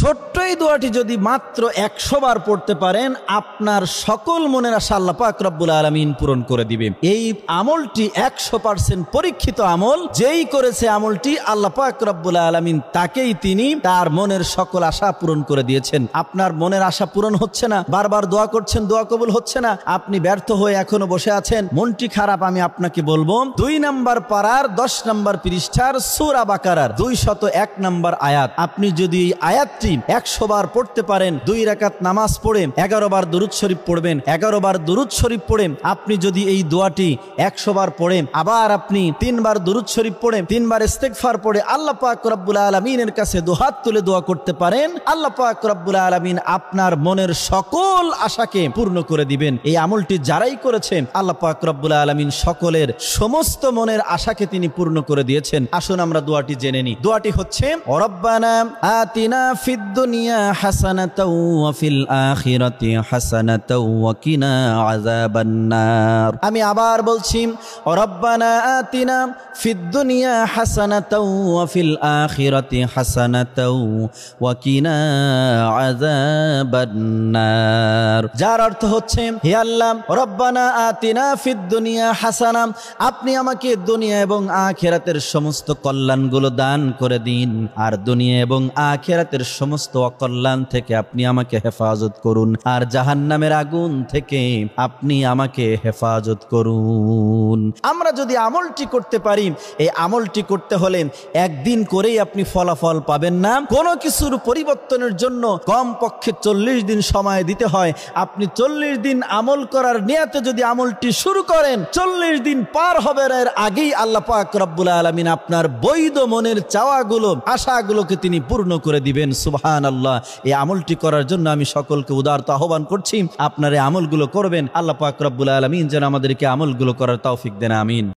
ছোট্ট এই দোয়াটি যদি মাত্র একশো বার পড়তে পারেন, আপনার সকল মনের আশা আল্লাহ পাক রব্বুল আলমিন পূরণ করে দিবে। এই আমলটি একশো পার্সেন্ট পরীক্ষিত আমল, যেই করেছে আমলটি আল্লাহ পাক রব্বুল আলমিন, তাকেই তিনি তার মনের সকল আশা পূরণ করে দিয়েছেন। আপনার মনের আশা পূরণ হচ্ছে না, বারবার দোয়া করছেন, দোয়া কবুল হচ্ছে না, আপনি ব্যর্থ হয়ে এখনও বসে আছেন, মনটি খারাপ, আমি আপনাকে বলব, দুই নাম্বার পাড়ার দশ নাম্বার পৃষ্ঠার সুরা বাকারার দুই শত এক নাম্বার আয়াত। আপনি যদি এই আয়াতটি একশো বার পড়তে পারেন, দুই রাকাত নামাজ পড়ে এগারো বার দরুদ শরীফ পড়বেন, এগারো বার দরুদ শরীফ পড়ে আপনি যদি এই দোয়াটি একশো বার পড়েন, আবার আপনি তিনবার দরুদ শরীফ পড়ে তিনবার ইস্তেকফার পড়ে আল্লাহ পাক রব্বুল আলমিনের কাছে দুহাত তুলে দোয়া করতে পারেন, আল্লাহ পাক রব্বুল আলমিন আপনার মনের সকল আশাকে পূর্ণ করে দিবেন। এই আমলটি যারাই করেছেন, আল্লাহ পাক রব্বুল আলমিন সকলের সমস্ত মনের আশাকে তিনি পূর্ণ করে দিয়েছেন। আসুন আমরা দোয়াটি জেনে নিই। দোয়াটি হচ্ছে রব্বানা আতিনা ফিদ আমি আবার বলছি যার অর্থ হচ্ছে, হে আল্লাহ, রব্বানা আতিনা ফিদ দুনিয়া হাসানা, আপনি আমাকে দুনিয়া এবং আখেরাতের সমস্ত কল্যাণগুলো দান করে দিন, আর দুনিয়া এবং আখেরাতের সমস্ত অকল্যাণ থেকে আপনি আমাকে হেফাজত করুন। আর জাহান্নামের আগুন থেকে আপনি আমাকে হেফাজত করুন। আমরা যদি আমলটি করতে পারি, এই আমলটি করতে হলে একদিন করেই আপনি ফলাফল পাবেন না। কোনো কিছুর পরিবর্তনের জন্য কম পক্ষে চল্লিশ দিন সময় দিতে হয়। আপনি চল্লিশ দিন আমল করার নিয়াতে যদি আমলটি শুরু করেন, চল্লিশ দিন পার হবে এর আগেই আল্লাহ পাক রব্বুল আলমিন আপনার বৈধ মনের চাওয়াগুলো, আশাগুলোকে তিনি পূর্ণ করে দিবেন। সুবহান আল্লাহ এই আমলটি করার জন্য আমি সকলকে উদারত আহ্বান করছি। আপনার এই আমলগুলো করবেন, আল্লাহ পাক রব্বুল আলমিন যেন আমাদেরকে আমলগুলো করার তৌফিক দেন, আমিন।